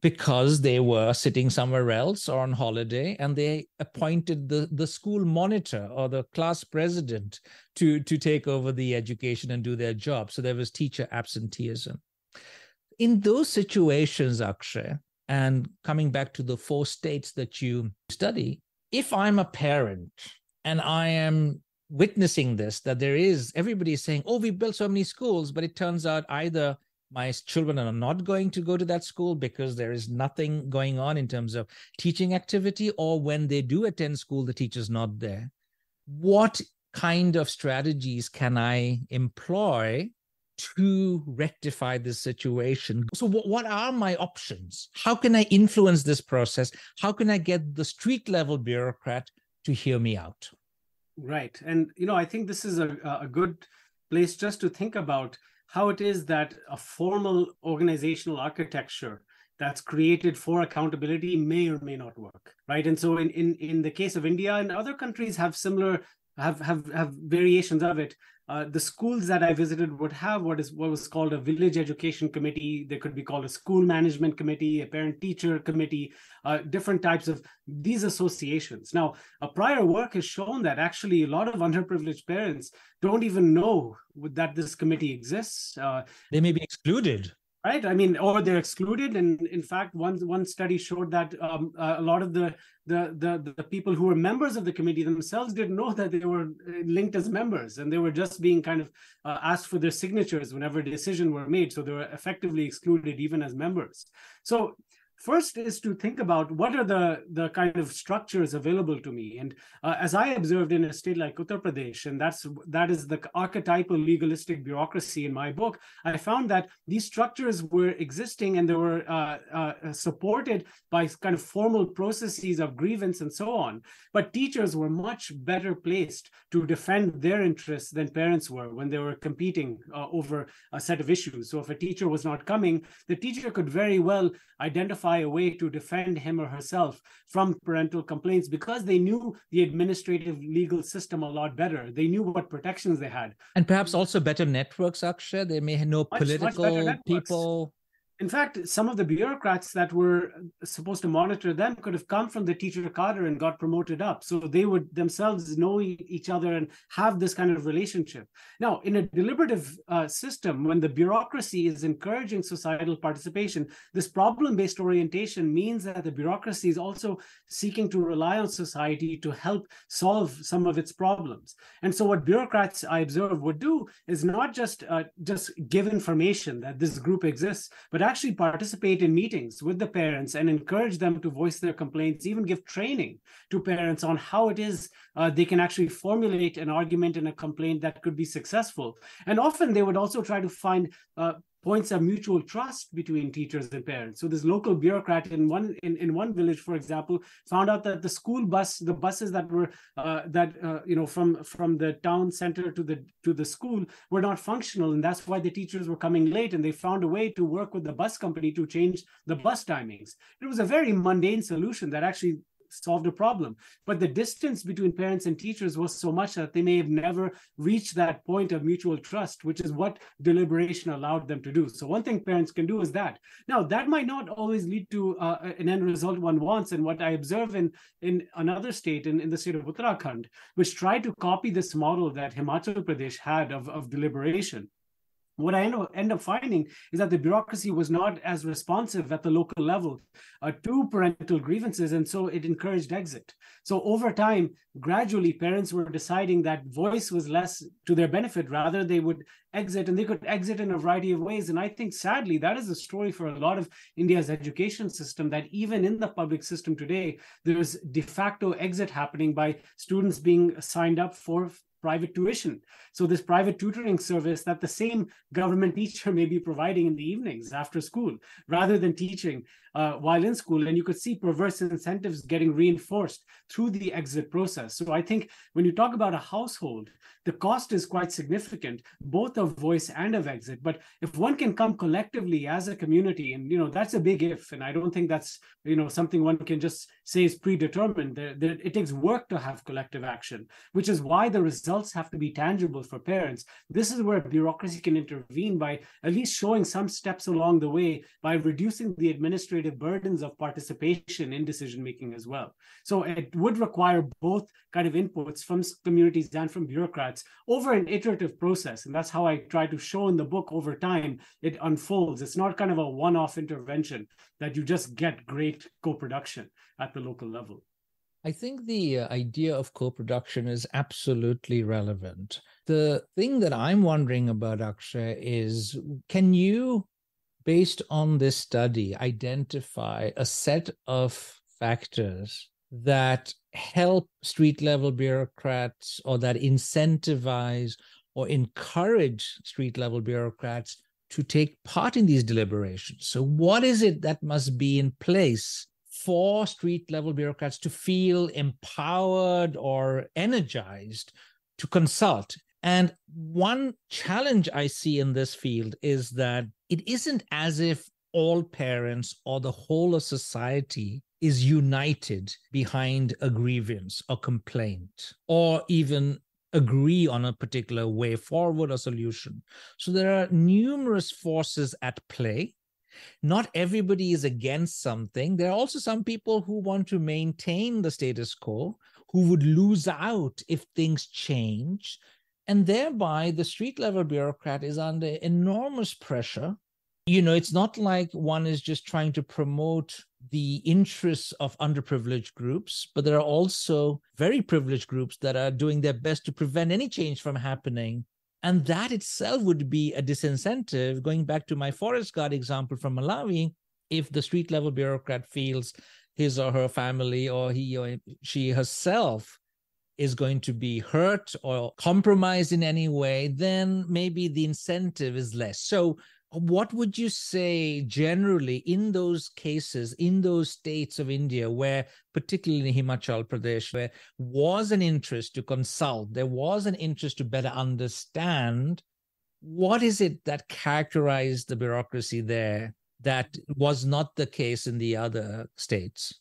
because they were sitting somewhere else or on holiday and they appointed the, the school monitor or the class president to, to take over the education and do their job. So there was teacher absenteeism. In those situations, Akshay, and coming back to the four states that you study, if I'm a parent and I am witnessing this, that there is everybody is saying, oh, we built so many schools, but it turns out either my children are not going to go to that school because there is nothing going on in terms of teaching activity, or when they do attend school, the teacher's not there. What kind of strategies can I employ to rectify this situation. So, what, what are my options? How can I influence this process? How can I get the street level bureaucrat to hear me out? Right. And, you know, I think this is a, a good place just to think about how it is that a formal organizational architecture that's created for accountability may or may not work right and so in in in the case of india and other countries have similar have have have variations of it uh, the schools that I visited would have what is what was called a village education committee. They could be called a school management committee, a parent teacher committee, uh, different types of these associations. Now, a prior work has shown that actually a lot of underprivileged parents don't even know that this committee exists. Uh, they may be excluded right? I mean or they're excluded. And in fact one one study showed that um, uh, a lot of the, the the the people who were members of the committee themselves didn't know that they were uh, linked as members. And they were just being kind of uh, asked for their signatures whenever decisions were made. So they were effectively excluded even as members. So First is to think about what are the, the kind of structures available to me. And uh, as I observed in a state like Uttar Pradesh, and that's that is the archetypal legalistic bureaucracy in my book, I found that these structures were existing and they were uh, uh, supported by kind of formal processes of grievance and so on. But teachers were much better placed to defend their interests than parents were when they were competing uh, over a set of issues. So if a teacher was not coming, the teacher could very well identify identify a way to defend him or herself from parental complaints because they knew the administrative legal system a lot better. They knew what protections they had. And perhaps also better networks, Akshay. They may know much, political much people in fact, some of the bureaucrats that were supposed to monitor them could have come from the teacher cadre and got promoted up. So they would themselves know each other and have this kind of relationship. Now, in a deliberative uh, system, when the bureaucracy is encouraging societal participation, this problem based orientation means that the bureaucracy is also seeking to rely on society to help solve some of its problems. And so, what bureaucrats I observe would do is not just uh, just give information that this group exists, but actually participate in meetings with the parents and encourage them to voice their complaints, even give training to parents on how it is uh, they can actually formulate an argument and a complaint that could be successful. And often they would also try to find uh, points of mutual trust between teachers and parents. So this local bureaucrat in one in, in one village, for example, found out that the school bus, the buses that were uh, that uh, you know from from the town center to the to the school were not functional, and that's why the teachers were coming late. And they found a way to work with the bus company to change the bus timings. It was a very mundane solution that actually solved a problem. But the distance between parents and teachers was so much that they may have never reached that point of mutual trust, which is what deliberation allowed them to do. So one thing parents can do is that. Now that might not always lead to uh, an end result one wants. And what I observe in in another state, in, in the state of Uttarakhand, which tried to copy this model that Himachal Pradesh had of, of deliberation what I end up, end up finding is that the bureaucracy was not as responsive at the local level uh, to parental grievances, and so it encouraged exit. So over time, gradually, parents were deciding that voice was less to their benefit. Rather, they would exit, and they could exit in a variety of ways. And I think, sadly, that is a story for a lot of India's education system. That even in the public system today, there is de facto exit happening by students being signed up for private tuition. So this private tutoring service that the same government teacher may be providing in the evenings after school, rather than teaching uh, while in school. And you could see perverse incentives getting reinforced through the exit process. So I think when you talk about a household, the cost is quite significant, both of voice and of exit. But if one can come collectively as a community, and you know that's a big if, and I don't think that's you know something one can just say is predetermined. There, it takes work to have collective action, which is why the results have to be tangible for parents. This is where bureaucracy can intervene by at least showing some steps along the way by reducing the administrative burdens of participation in decision making as well. So it would require both kind of inputs from communities and from bureaucrats over an iterative process. And that's how I try to show in the book over time it unfolds. It's not kind of a one off intervention that you just get great co production at the local level. I think the uh, idea of co production is absolutely relevant. The thing that I'm wondering about, Akshay, is can you, based on this study, identify a set of factors that help street level bureaucrats or that incentivize or encourage street level bureaucrats to take part in these deliberations. So, what is it that must be in place for street level bureaucrats to feel empowered or energized to consult? And one challenge I see in this field is that it isn't as if all parents or the whole of society is united behind a grievance or complaint or even agree on a particular way forward or solution. So there are numerous forces at play. Not everybody is against something. There are also some people who want to maintain the status quo, who would lose out if things change. And thereby, the street level bureaucrat is under enormous pressure you know it's not like one is just trying to promote the interests of underprivileged groups but there are also very privileged groups that are doing their best to prevent any change from happening and that itself would be a disincentive going back to my forest guard example from malawi if the street level bureaucrat feels his or her family or he or she herself is going to be hurt or compromised in any way, then maybe the incentive is less. So what would you say generally in those cases in those states of india where particularly in himachal pradesh where was an interest to consult there was an interest to better understand what is it that characterized the bureaucracy there that was not the case in the other states?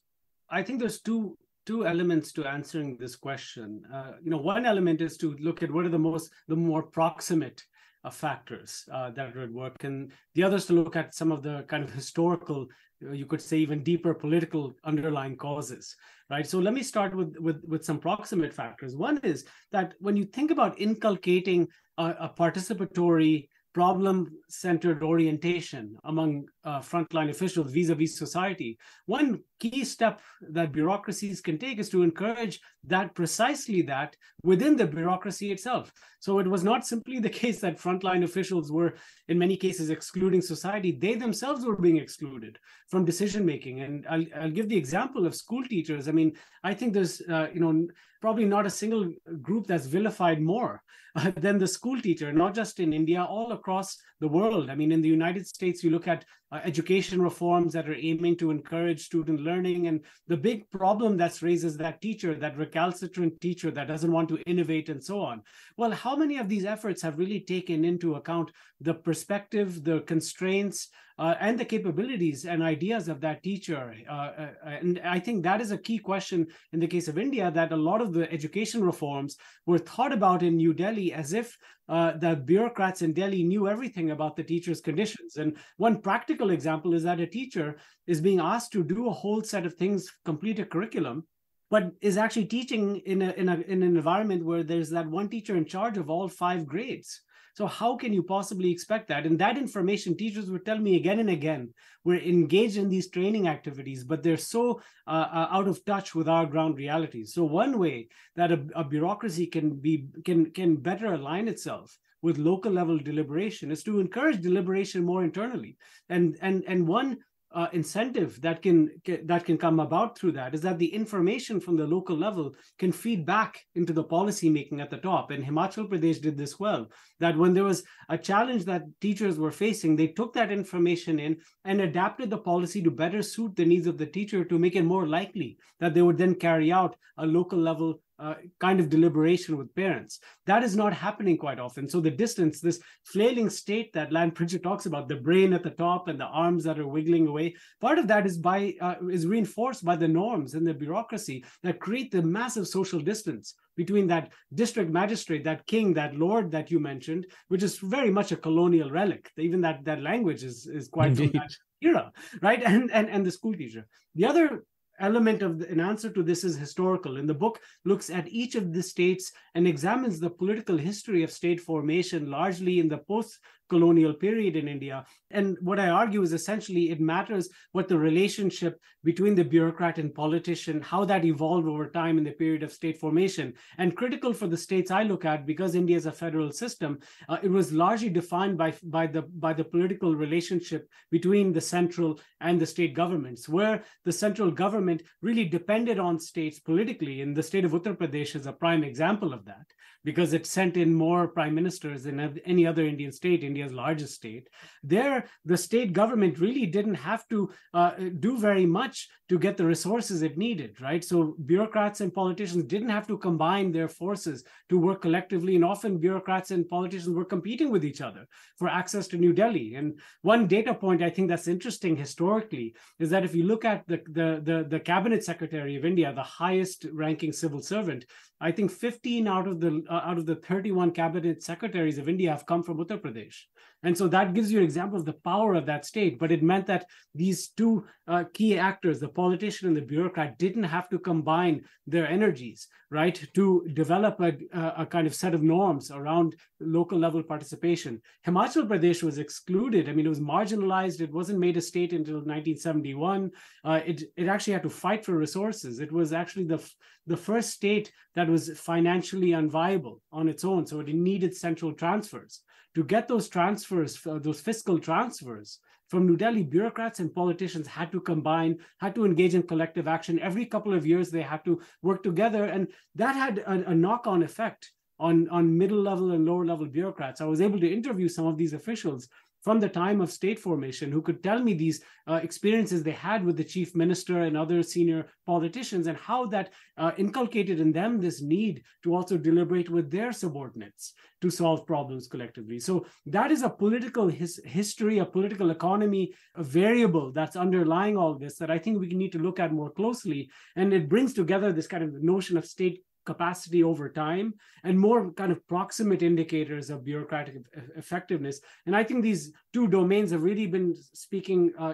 I think there's two two elements to answering this question. Uh, you know one element is to look at what are the most the more proximate factors uh, that would work, and the others to look at some of the kind of historical, you could say even deeper political underlying causes, right? So let me start with with with some proximate factors. One is that when you think about inculcating a, a participatory problem centered orientation among uh, frontline officials vis a vis society. One key step that bureaucracies can take is to encourage that precisely that within the bureaucracy itself. So it was not simply the case that frontline officials were, in many cases, excluding society, they themselves were being excluded from decision making. And I'll, I'll give the example of school teachers. I mean, I think there's, uh, you know, probably not a single group that's vilified more uh, than the school teacher, not just in India, all across the world. I mean, in the United States, you look at uh, education reforms that are aiming to encourage student learning. And the big problem that's raised is that teacher, that recalcitrant teacher that doesn't want to innovate and so on. Well, how many of these efforts have really taken into account the perspective, the constraints, uh, and the capabilities and ideas of that teacher. Uh, uh, and I think that is a key question in the case of India that a lot of the education reforms were thought about in New Delhi as if uh, the bureaucrats in Delhi knew everything about the teacher's conditions. And one practical example is that a teacher is being asked to do a whole set of things, complete a curriculum, but is actually teaching in, a, in, a, in an environment where there's that one teacher in charge of all five grades. So how can you possibly expect that? And that information, teachers would tell me again and again, we're engaged in these training activities, but they're so uh, uh, out of touch with our ground realities. So one way that a, a bureaucracy can be can can better align itself with local level deliberation is to encourage deliberation more internally. And and and one uh, incentive that can that can come about through that is that the information from the local level can feed back into the policy making at the top. And himachal pradesh did this well that when there was a challenge that teachers were facing they took that information in and adapted the policy to better suit the needs of the teacher to make it more likely that they would then carry out a local level uh, kind of deliberation with parents. That is not happening quite often. So the distance, this flailing state that Lant Pritchett talks about, the brain at the top and the arms that are wiggling away, part of that is by uh, is reinforced by the norms and the bureaucracy that create the massive social distance between that district magistrate, that king, that lord that you mentioned, which is very much a colonial relic. Even that that language is is quite Indeed. from that era, right? And and and the school teacher. The other element of the, an answer to this is historical. And the book looks at each of the states and examines the political history of state formation largely in the post colonial period in India. And what I argue is essentially it matters what the relationship between the bureaucrat and politician, how that evolved over time in the period of state formation. And critical for the states I look at, because India is a federal system, uh, it was largely defined by, by, the, by the political relationship between the central and the state governments, where the central government really depended on states politically. And the state of Uttar Pradesh is a prime example of that because it sent in more prime ministers than any other Indian state, India's largest state. There, the state government really didn't have to uh, do very much to get the resources it needed, right? So bureaucrats and politicians didn't have to combine their forces to work collectively. And often bureaucrats and politicians were competing with each other for access to New Delhi. And one data point I think that's interesting historically is that if you look at the, the, the, the cabinet secretary of India, the highest ranking civil servant, I think 15 out of the uh, out of the 31 cabinet secretaries of India have come from Uttar Pradesh. And so that gives you an example of the power of that state. But it meant that these two uh, key actors, the politician and the bureaucrat, didn't have to combine their energies, right, to develop a, a kind of set of norms around local level participation. Himachal Pradesh was excluded. I mean, it was marginalized. It wasn't made a state until 1971. Uh, it, it actually had to fight for resources. It was actually the, the first state that was financially unviable on its own. So it needed central transfers to get those transfers, uh, those fiscal transfers from New Delhi, bureaucrats and politicians had to combine, had to engage in collective action. Every couple of years, they had to work together. And that had a, a knock on effect on, on middle level and lower level bureaucrats. I was able to interview some of these officials from the time of state formation who could tell me these uh, experiences they had with the chief minister and other senior politicians and how that uh, inculcated in them this need to also deliberate with their subordinates to solve problems collectively. So that is a political his- history, a political economy, a variable that's underlying all this that I think we need to look at more closely. And it brings together this kind of notion of state capacity over time and more kind of proximate indicators of bureaucratic effectiveness. And I think these two domains have really been speaking uh,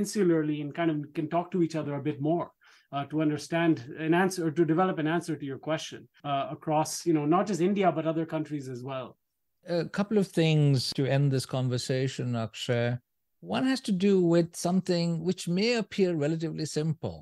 insularly and kind of can talk to each other a bit more. Uh, to understand an answer or to develop an answer to your question uh, across you know not just india but other countries as well a couple of things to end this conversation akshay one has to do with something which may appear relatively simple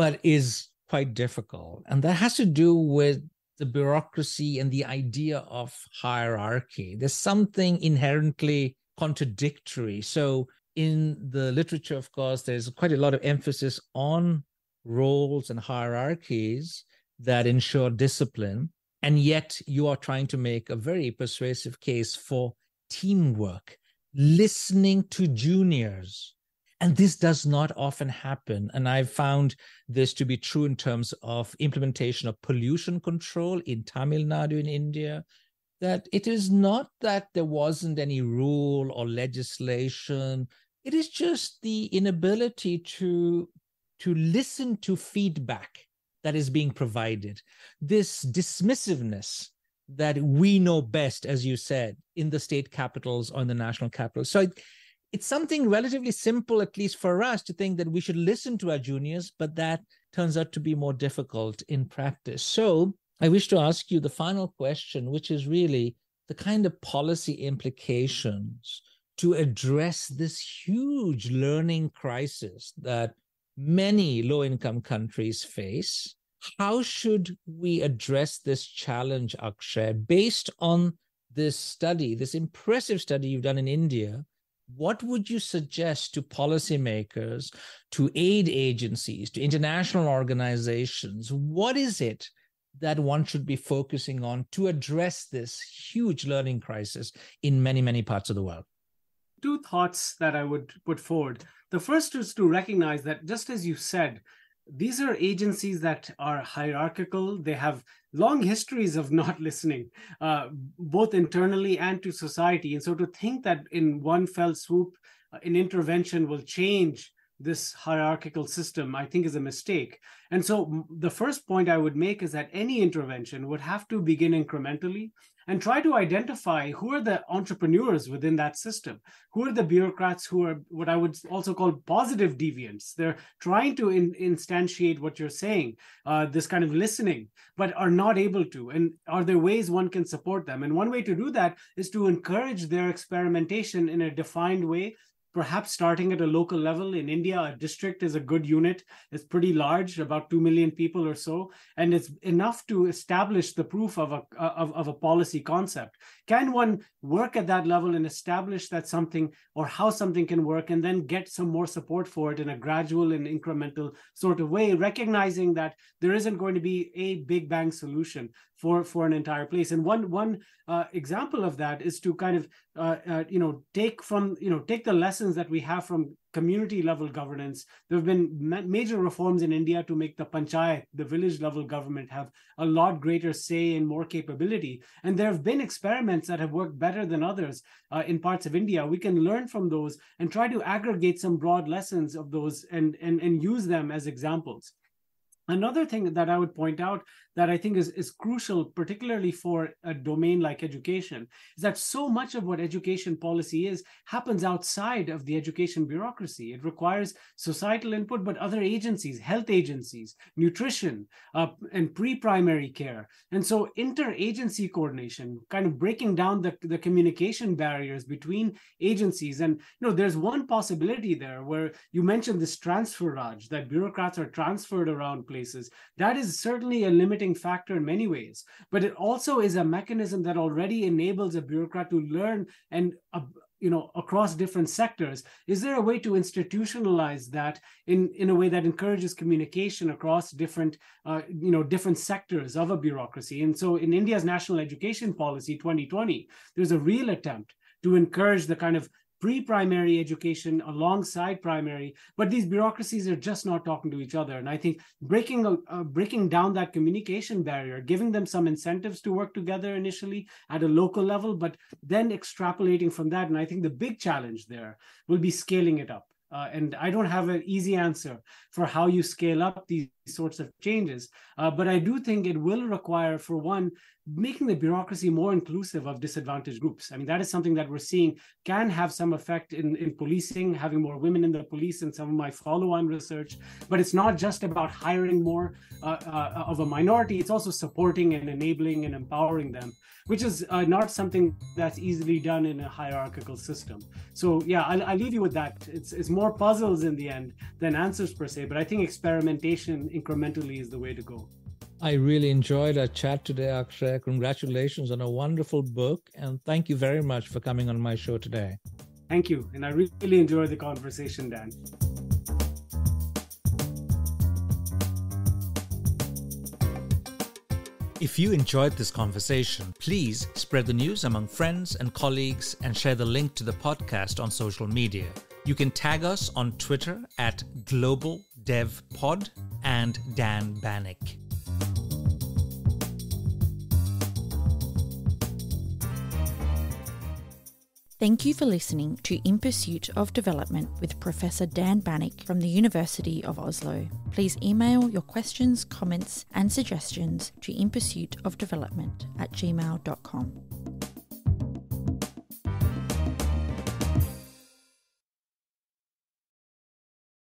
but is quite difficult. And that has to do with the bureaucracy and the idea of hierarchy. There's something inherently contradictory. So, in the literature, of course, there's quite a lot of emphasis on roles and hierarchies that ensure discipline. And yet, you are trying to make a very persuasive case for teamwork, listening to juniors, and this does not often happen. And I've found this to be true in terms of implementation of pollution control in Tamil Nadu in India. That it is not that there wasn't any rule or legislation. It is just the inability to, to listen to feedback that is being provided. This dismissiveness that we know best, as you said, in the state capitals or in the national capitals. So it's something relatively simple, at least for us, to think that we should listen to our juniors, but that turns out to be more difficult in practice. So I wish to ask you the final question, which is really the kind of policy implications to address this huge learning crisis that many low income countries face. How should we address this challenge, Akshay, based on this study, this impressive study you've done in India? What would you suggest to policymakers, to aid agencies, to international organizations? What is it that one should be focusing on to address this huge learning crisis in many, many parts of the world? Two thoughts that I would put forward. The first is to recognize that, just as you said, these are agencies that are hierarchical. They have long histories of not listening, uh, both internally and to society. And so to think that in one fell swoop, uh, an intervention will change this hierarchical system, I think is a mistake. And so the first point I would make is that any intervention would have to begin incrementally and try to identify who are the entrepreneurs within that system, who are the bureaucrats who are what I would also call positive deviants. They're trying to in, instantiate what you're saying, uh, this kind of listening, but are not able to. And are there ways one can support them? And one way to do that is to encourage their experimentation in a defined way perhaps starting at a local level. In India, a district is a good unit. It's pretty large, about 2 million people or so, and it's enough to establish the proof of a, of, of a policy concept. Can one work at that level and establish that something or how something can work and then get some more support for it in a gradual and incremental sort of way, recognizing that there isn't going to be a big bang solution for for an entire place and one one uh, example of that is to kind of uh, uh, you know take from you know take the lessons that we have from community level governance. There have been ma- major reforms in India to make the panchayat, the village level government, have a lot greater say and more capability. And there have been experiments that have worked better than others uh, in parts of India. We can learn from those and try to aggregate some broad lessons of those and, and, and use them as examples. Another thing that I would point out that I think is, is crucial, particularly for a domain like education, is that so much of what education policy is happens outside of the education bureaucracy. It requires societal input, but other agencies, health agencies, nutrition, uh, and pre primary care. And so interagency coordination, kind of breaking down the, the communication barriers between agencies. And you know, there's one possibility there where you mentioned this transfer raj, that bureaucrats are transferred around places. That is certainly a limiting factor in many ways, but it also is a mechanism that already enables a bureaucrat to learn and uh, you know across different sectors. Is there a way to institutionalize that in in a way that encourages communication across different uh, you know different sectors of a bureaucracy? And so in india's national education policy 2020 there's a real attempt to encourage the kind of pre-primary education alongside primary but these bureaucracies are just not talking to each other. And i think breaking uh, breaking down that communication barrier giving them some incentives to work together initially at a local level but then extrapolating from that. And i think the big challenge there will be scaling it up. Uh, and I don't have an easy answer for how you scale up these sorts of changes. Uh, but I do think it will require, for one, making the bureaucracy more inclusive of disadvantaged groups. I mean, that is something that we're seeing can have some effect in, in policing, having more women in the police and some of my follow on research. But it's not just about hiring more uh, uh, of a minority, it's also supporting and enabling and empowering them, which is uh, not something that's easily done in a hierarchical system. So, yeah, I'll, I'll leave you with that. It's, it's more puzzles in the end than answers per se, but I think experimentation incrementally is the way to go. I really enjoyed our chat today, Akshay. Congratulations on a wonderful book, and thank you very much for coming on my show today. Thank you, and I really enjoyed the conversation, Dan. If you enjoyed this conversation, please spread the news among friends and colleagues and share the link to the podcast on social media. You can tag us on Twitter at GlobalDevPod and Dan Banik. Thank you for listening to In Pursuit of Development with Professor Dan Banik from the University of Oslo. Please email your questions, comments, and suggestions to inpursuitofdevelopment at gmail.com.